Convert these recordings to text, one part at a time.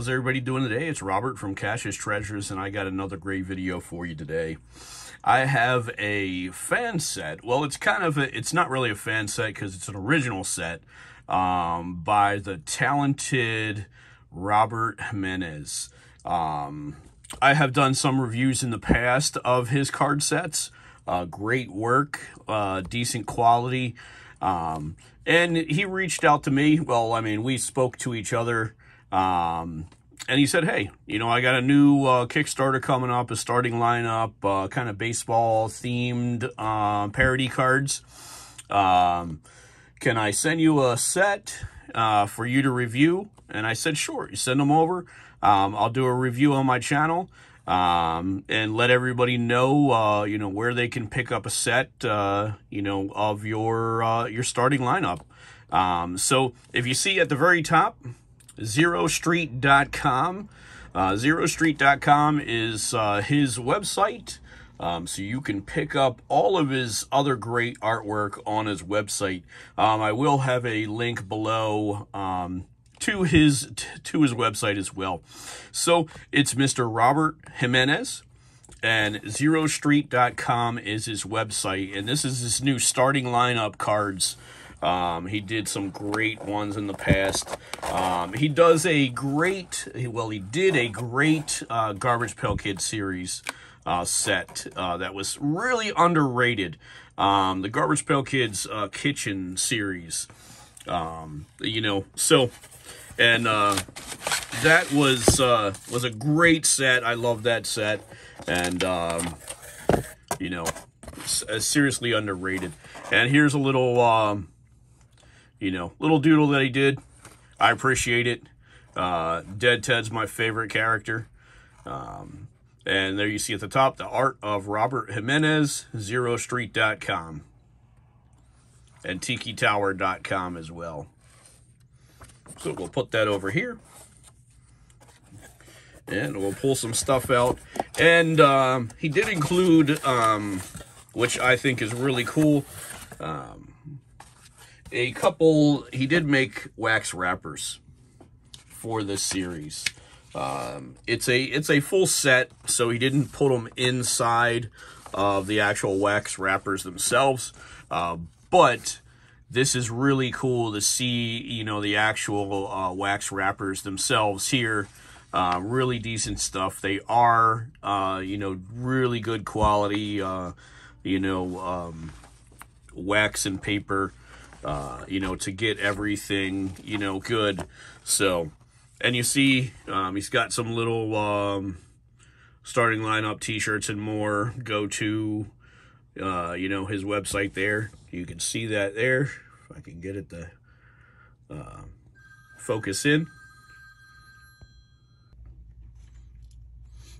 how's everybody doing today? It's Robert from Cash's Treasures, and I got another great video for you today. I have a fan set. Well, it's kind of a, it's not really a fan set because it's an original set um, by the talented Robert Jimenez. Um, I have done some reviews in the past of his card sets. Uh, great work, uh, decent quality. Um, and he reached out to me. Well, I mean, we spoke to each other. Um, and he said, hey, you know, I got a new uh, Kickstarter coming up, a starting lineup, uh, kind of baseball themed uh, parody cards. Um, can I send you a set uh, for you to review? And I said, sure, you send them over. Um, I'll do a review on my channel um, and let everybody know, uh, you know, where they can pick up a set, uh, you know, of your uh, your starting lineup. Um, so if you see at the very top, zerostreet.com. Uh, zerostreet.com is uh, his website. Um, so you can pick up all of his other great artwork on his website. Um, I will have a link below um, to his to his website as well. So it's Mr. Robert Jimenez and zerostreet.com is his website and this is his new starting lineup cards. Um, he did some great ones in the past. Um, he does a great, well, he did a great uh, Garbage Pail Kid series uh, set uh, that was really underrated. Um, the Garbage Pail Kids uh, Kitchen series. Um, you know, so and uh, that was uh, was a great set. I love that set, and um, you know, seriously underrated. And here's a little, um, you know, little doodle that he did. I appreciate it. Uh, Dead Ted's my favorite character. Um, and there you see at the top the art of Robert Jimenez, zerostreet.com, and tikitower.com as well. So we'll put that over here. And we'll pull some stuff out. And um, he did include, um, which I think is really cool, um, a couple, he did make wax wrappers for this series. Um, it's a it's a full set, so he didn't put them inside of the actual wax wrappers themselves. Uh, but this is really cool to see, you know, the actual uh, wax wrappers themselves here. Uh, really decent stuff. They are, uh, you know, really good quality, uh, you know, um, wax and paper, uh, you know, to get everything, you know, good. So, and you see, um, he's got some little um, starting lineup t-shirts and more. Go to, uh, you know, his website there. You can see that there. If I can get it to uh, focus in.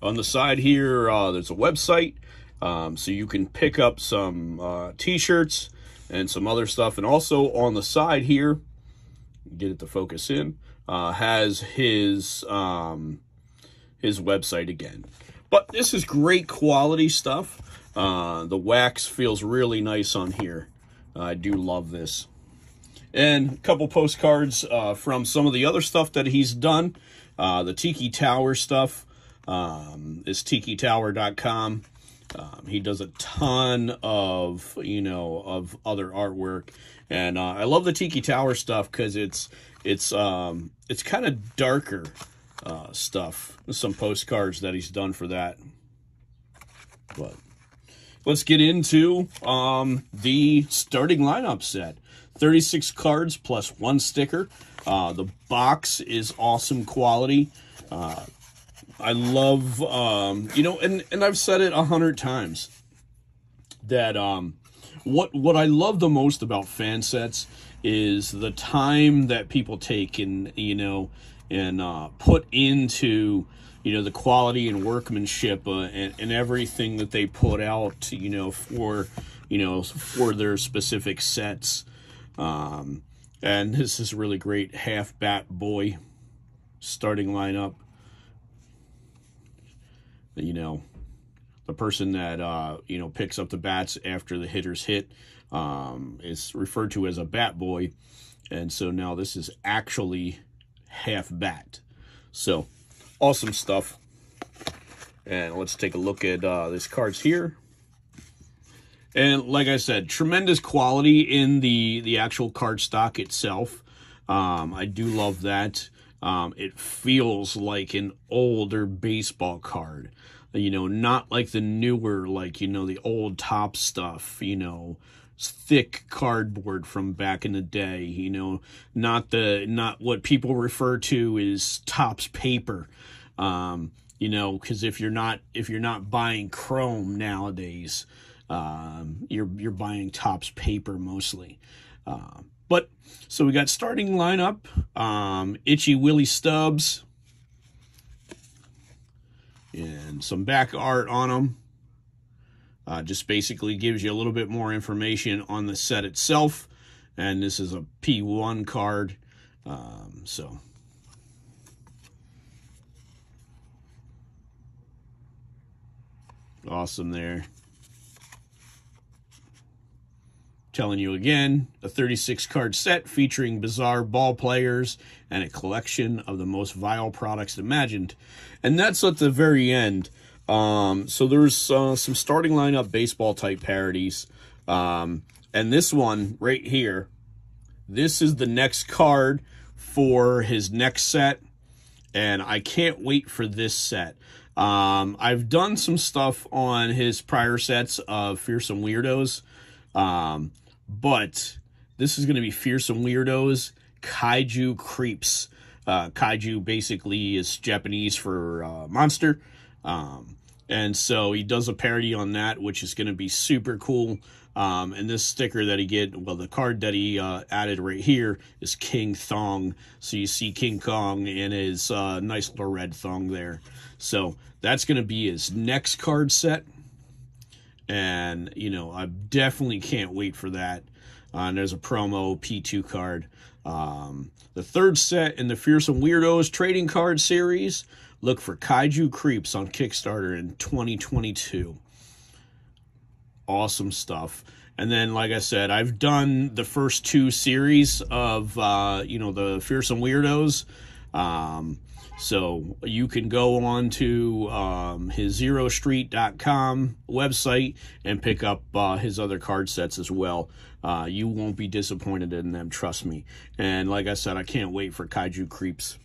On the side here, uh, there's a website. Um, so you can pick up some uh, t-shirts and some other stuff. And also on the side here, get it to focus in, uh, has his um, his website again. But this is great quality stuff. Uh, the wax feels really nice on here. I do love this. And a couple postcards uh, from some of the other stuff that he's done. Uh, the Tiki Tower stuff um, is tikitower.com. Um, he does a ton of, you know, of other artwork. And uh, I love the Tiki Tower stuff because it's, it's, um, it's kind of darker uh, stuff. Some postcards that he's done for that. But let's get into um, the starting lineup set. 36 cards plus one sticker. Uh, the box is awesome quality. Uh, I love, um, you know, and, and I've said it a hundred times that um, what what I love the most about fan sets is the time that people take and you know and uh, put into you know the quality and workmanship uh, and, and everything that they put out you know for you know for their specific sets. Um, and this is really great. Half bat boy starting lineup you know, the person that, uh, you know, picks up the bats after the hitters hit um, is referred to as a bat boy. And so now this is actually half bat. So, awesome stuff. And let's take a look at uh, these cards here. And like I said, tremendous quality in the, the actual card stock itself. Um, I do love that. Um, it feels like an older baseball card. You know, not like the newer, like, you know, the old Topps stuff, you know, thick cardboard from back in the day, you know, not the, not what people refer to as Topps paper. Um, you know, because if you're not, if you're not buying chrome nowadays, um, you're, you're buying Topps paper mostly. Um, but so we got starting lineup, um, Itchy Willie Stubbs, and some back art on them. Uh, just basically gives you a little bit more information on the set itself. And this is a P1 card. Um, so. Awesome there. Telling you again, a 36 card set featuring bizarre ball players and a collection of the most vile products imagined. And that's at the very end. Um, so there's uh, some starting lineup baseball type parodies. Um, and this one right here, this is the next card for his next set. And I can't wait for this set. Um, I've done some stuff on his prior sets of Fearsome Weirdos. Um, but this is going to be Fearsome Weirdos, Kaiju Creeps. Uh, kaiju basically is Japanese for uh, monster. Um, and so he does a parody on that, which is going to be super cool. Um, and this sticker that he get, well, the card that he uh, added right here is King Thong. So you see King Kong in his uh, nice little red thong there. So that's going to be his next card set and you know I definitely can't wait for that. Uh, and there's a promo P2 card. Um, the third set in the Fearsome Weirdos trading card series. Look for Kaiju Creeps on Kickstarter in 2022. Awesome stuff. And then, like I said, I've done the first two series of, uh, you know, the Fearsome Weirdos. Um, so you can go on to um, his zerostreet.com website and pick up uh, his other card sets as well. Uh, you won't be disappointed in them, trust me. And like I said, I can't wait for Kaiju Creeps.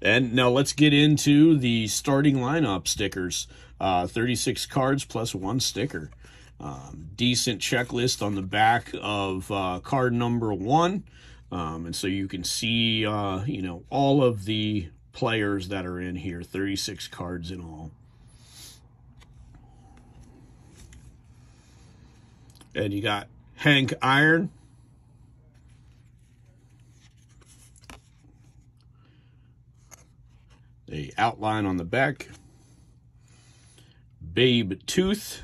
And now let's get into the starting lineup stickers. Uh, 36 cards plus one sticker. Um, decent checklist on the back of uh, card number one. Um, and so you can see, uh, you know, all of the players that are in here, 36 cards in all. And you got Hank Iron. The outline on the back. Babe Tooth.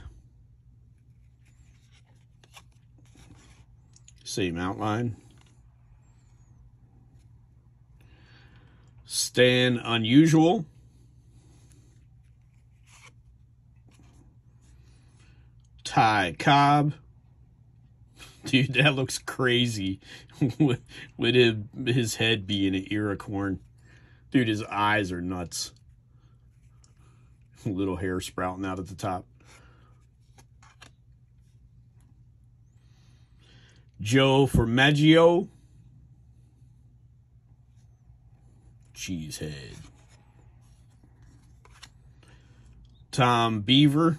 Same outline. Stan Unusual. Ty Cobb. Dude, that looks crazy with, with him, his head being an Iroquois. Dude, his eyes are nuts. Little hair sprouting out at the top. Joe Formaggio. Cheesehead. Tom Beaver.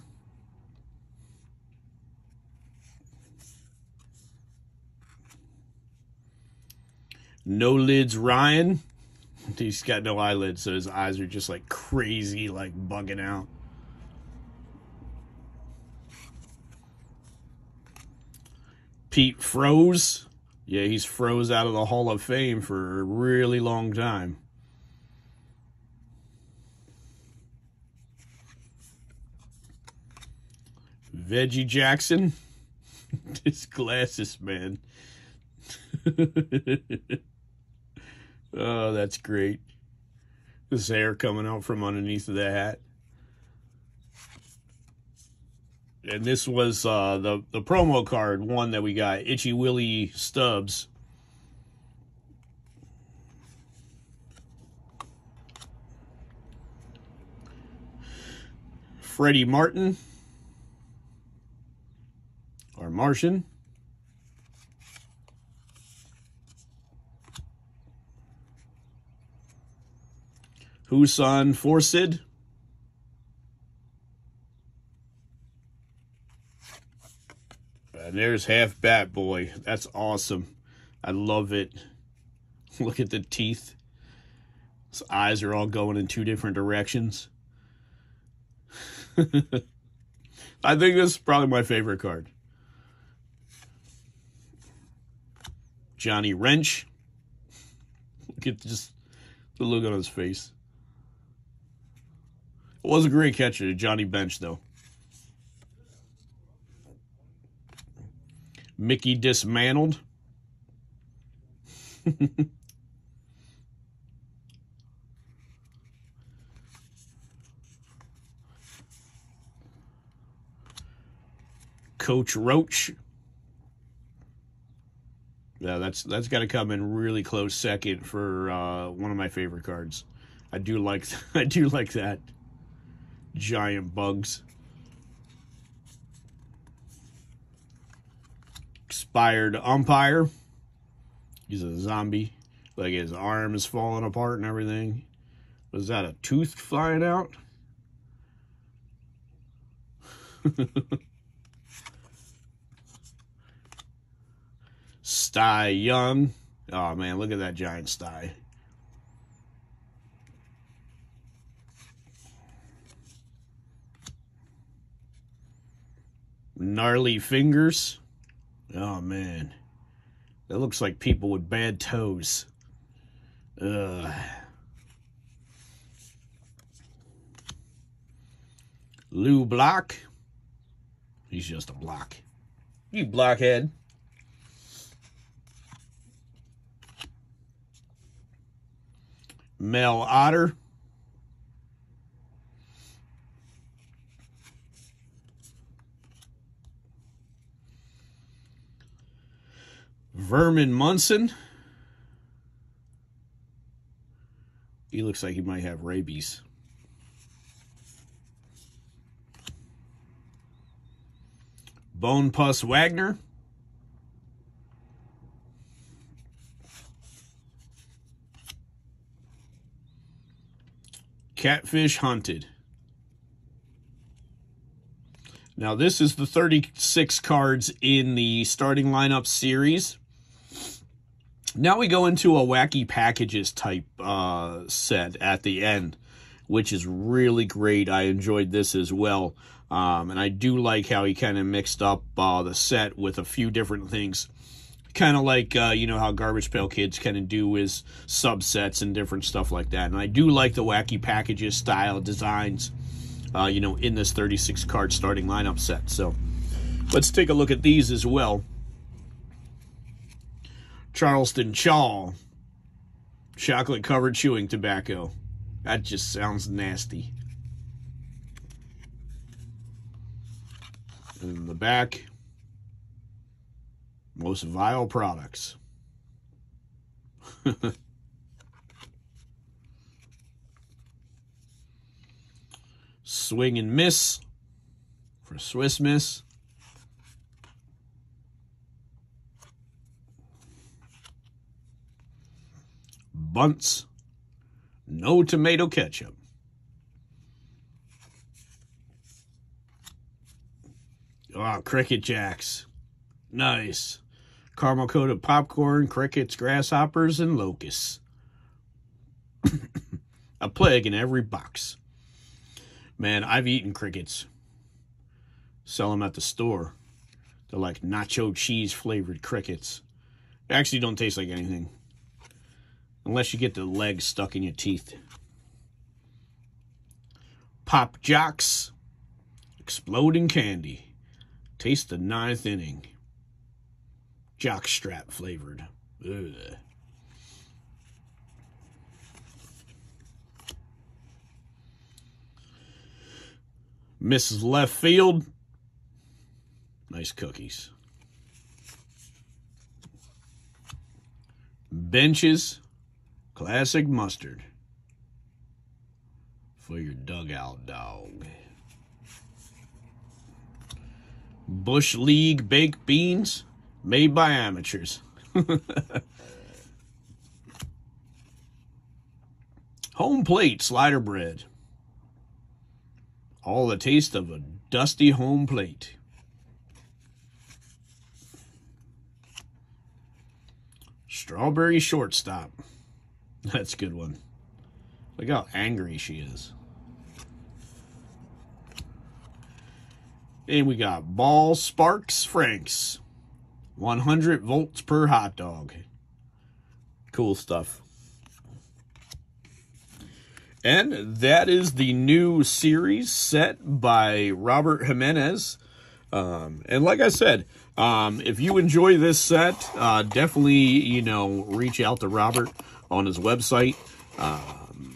No lids Ryan. He's got no eyelids, so his eyes are just like crazy, like bugging out. Pete froze. Yeah, he's froze out of the Hall of Fame for a really long time. Veggie Jackson. this glasses, man. oh, that's great. This hair coming out from underneath of the hat. And this was uh, the, the promo card one that we got, Itchy Willy Stubbs. Freddie Martin. Martian. Husan Forsid. And there's half Bat Boy. That's awesome. I love it. Look at the teeth. His eyes are all going in two different directions. I think this is probably my favorite card. Johnny Wrench. Look at just the look on his face. It was a great catcher, Johnny Bench, though. Mickey dismantled. Coach Roach. Yeah, that's that's got to come in really close second for uh, one of my favorite cards. I do like I do like that giant bugs. Expired umpire. He's a zombie. Like his arm is falling apart and everything. Was that a tooth flying out? Sty Young. Oh man, look at that giant sty. Gnarly fingers. Oh man. That looks like people with bad toes. Ugh. Lou Block. He's just a block. You blockhead. Mel Otter. Vermin Munson. He looks like he might have rabies. Bone Puss Wagner. Catfish Hunted. Now, this is the 36 cards in the starting lineup series. Now we go into a wacky packages type uh, set at the end, which is really great. I enjoyed this as well. Um, and I do like how he kind of mixed up uh, the set with a few different things. Kind of like, uh, you know, how Garbage Pail Kids kind of do his subsets and different stuff like that. And I do like the wacky packages style designs, uh, you know, in this 36 card starting lineup set. So let's take a look at these as well. Charleston Chaw. Chocolate covered chewing tobacco. That just sounds nasty. And in the back, most vile products. Swing and miss for Swiss Miss. Bunts. No tomato ketchup. Oh, Cricket Jacks. Nice. Caramel coated popcorn, crickets, grasshoppers, and locusts. A plague in every box. Man, I've eaten crickets. Sell them at the store. They're like nacho cheese flavored crickets. They actually don't taste like anything. Unless you get the legs stuck in your teeth. Pop Jocks. Exploding candy. Taste the ninth inning. Jockstrap flavored. Ugh. Mrs. Left Field. Nice cookies. Benches. Classic mustard. For your dugout dog. Bush League baked beans made by amateurs. Home plate slider bread. All the taste of a dusty home plate. Strawberry shortstop. That's a good one. Look how angry she is. And we got Ball Sparks Franks. 100 volts per hot dog. Cool stuff. And that is the new series set by Robert Jimenez. Um, and like I said, um, if you enjoy this set, uh, definitely, you know, reach out to Robert on his website, um,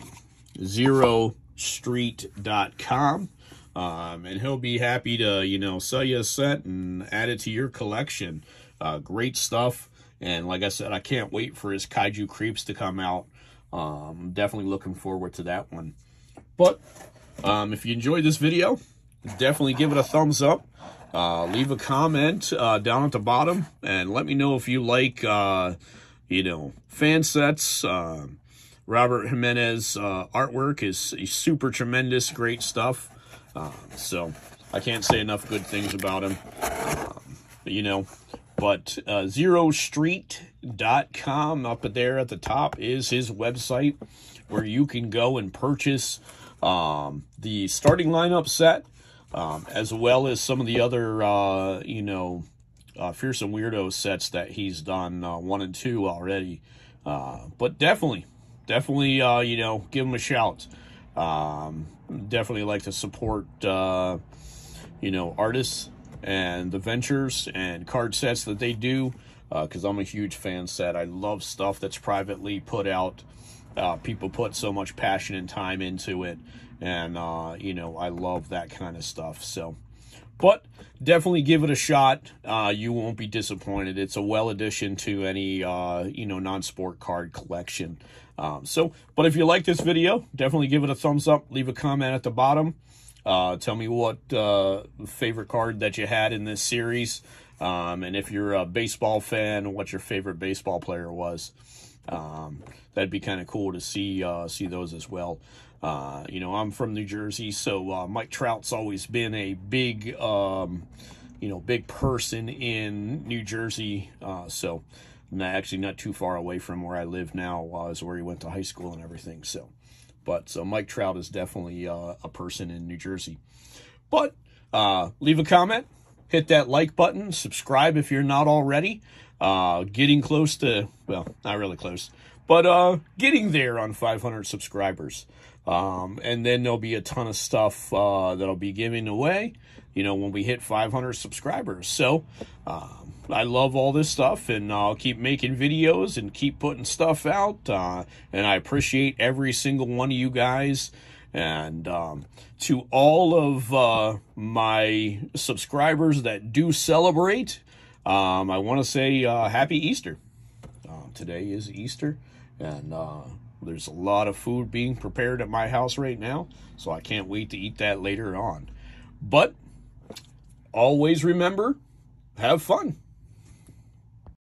zerostreet.com. Um, and he'll be happy to, you know, sell you a set and add it to your collection. Uh, great stuff. And like I said, I can't wait for his Kaiju Creeps to come out. Um, definitely looking forward to that one. But um, if you enjoyed this video, definitely give it a thumbs up. Uh, leave a comment uh, down at the bottom and let me know if you like, uh, you know, fan sets. Uh, Robert Jimenez uh, artwork is, super tremendous, great stuff. Uh, so I can't say enough good things about him. Um, you know, but uh, zerostreet.com up there at the top is his website where you can go and purchase um, the starting lineup set um, as well as some of the other, uh, you know, uh, Fearsome Weirdo sets that he's done uh, one and two already. Uh, but definitely, definitely, uh, you know, give him a shout. Um, definitely like to support, uh, you know, artists and the ventures and card sets that they do because I'm a huge fan set. I love stuff that's privately put out. people put so much passion and time into it and uh, you know I love that kind of stuff. So, but definitely give it a shot. Uh, you won't be disappointed. It's a well addition to any uh, you know non-sport card collection. Um, so, but if you like this video, definitely give it a thumbs up. Leave a comment at the bottom. Uh, tell me what uh, favorite card that you had in this series. Um, and if you're a baseball fan, what your favorite baseball player was. Um, that'd be kind of cool to see uh, see those as well. Uh, you know, I'm from New Jersey, so uh, Mike Trout's always been a big, um, you know, big person in New Jersey. Uh, so, not, actually not too far away from where I live now, is where he went to high school and everything. So, but so Mike Trout is definitely uh, a person in New Jersey. But uh, leave a comment, hit that like button, subscribe if you're not already. Uh, getting close to, well, not really close, but uh, getting there on 500 subscribers. Um, and then there'll be a ton of stuff uh, that'll be giving away, you know, when we hit 500 subscribers. So um, I love all this stuff, and I'll keep making videos and keep putting stuff out. Uh, and I appreciate every single one of you guys. And um, to all of uh, my subscribers that do celebrate, um, I want to say uh, Happy Easter. Uh, today is Easter, and uh, there's a lot of food being prepared at my house right now, so I can't wait to eat that later on. But always remember, have fun.